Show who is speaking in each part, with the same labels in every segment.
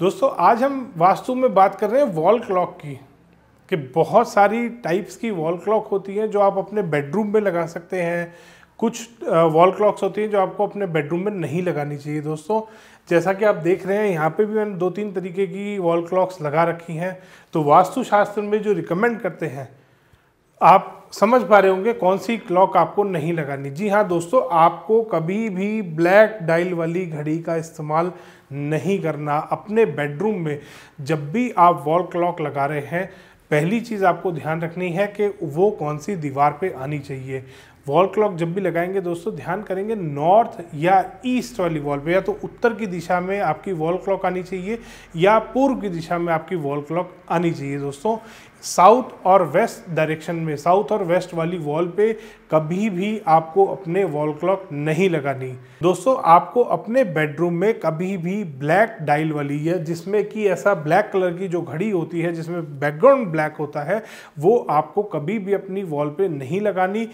Speaker 1: दोस्तों, आज हम वास्तु में बात कर रहे हैं वॉल क्लॉक की, कि बहुत सारी टाइप्स की वॉल क्लॉक होती हैं जो आप अपने बेडरूम में लगा सकते हैं। कुछ वॉल क्लॉक्स होती हैं जो आपको अपने बेडरूम में नहीं लगानी चाहिए दोस्तों। जैसा कि आप देख रहे हैं, यहाँ पे भी मैंने दो तीन तरीके की वॉल क्लॉक्स लगा रखी हैं। तो वास्तुशास्त्र में जो रिकमेंड करते हैं आप समझ पा रहे होंगे कौन सी क्लॉक आपको नहीं लगानी। जी हाँ दोस्तों, आपको कभी भी ब्लैक डायल वाली घड़ी का इस्तेमाल नहीं करना। अपने बेडरूम में जब भी आप वॉल क्लॉक लगा रहे हैं, पहली चीज़ आपको ध्यान रखनी है कि वो कौन सी दीवार पे आनी चाहिए। वॉल क्लॉक जब भी लगाएँगे दोस्तों, ध्यान करेंगे नॉर्थ या ईस्ट वाली वॉल पे, या तो उत्तर की दिशा में आपकी वॉल क्लॉक आनी चाहिए, या पूर्व की दिशा में आपकी वॉल क्लॉक आनी चाहिए दोस्तों। साउथ और वेस्ट डायरेक्शन में साउथ और वेस्ट वाली वॉल पे कभी भी आपको अपने वॉल क्लॉक नहीं लगानी। दोस्तों, आपको अपने बेडरूम में कभी भी ब्लैक डायल वाली है जिसमें कि ऐसा ब्लैक कलर की जो घड़ी होती है, जिसमें बैकग्राउंड ब्लैक होता है, वो आपको कभी भी अपनी वॉल पे नहीं लगानी।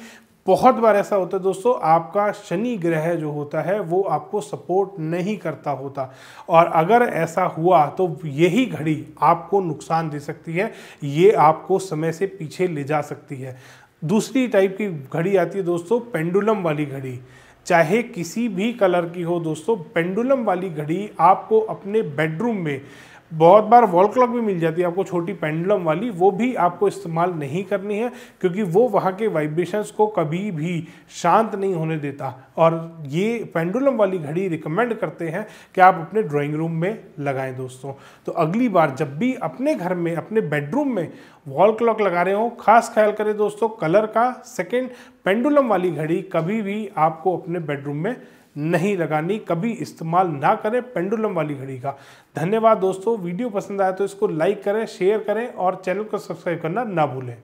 Speaker 1: बहुत बार ऐसा होता है दोस्तों, आपका शनि ग्रह जो होता है, वो आपको सपोर्ट नहीं करता होता। और अगर ऐसा हुआ तो यही घड़ी आपको नुकसान दे सकती है, ये आपको समय से पीछे ले जा सकती है। दूसरी टाइप की घड़ी आती है दोस्तों पेंडुलम वाली घड़ी। चाहे किसी भी कलर की हो दोस्तों पेंडुलम वाली घड़ी आपको अपने बेडरूम में बहुत बार वॉल क्लॉक भी मिल जाती है, आपको छोटी पेंडुलम वाली, वो भी आपको इस्तेमाल नहीं करनी है, क्योंकि वो वहाँ के वाइब्रेशंस को कभी भी शांत नहीं होने देता। और ये पेंडुलम वाली घड़ी रिकमेंड करते हैं कि आप अपने ड्राइंग रूम में लगाएँ दोस्तों। तो अगली बार जब भी अपने घर में, अपने बेडरूम में वॉल क्लॉक लगा रहे हो, खास ख्याल करें दोस्तों कलर का सेकेंड पेंडुलम वाली घड़ी कभी भी आपको अपने बेडरूम में नहीं लगानी, कभी इस्तेमाल ना करें पेंडुलम वाली घड़ी का। धन्यवाद दोस्तों, वीडियो पसंद आया तो इसको लाइक करें शेयर करें और चैनल को सब्सक्राइब करना ना भूलें।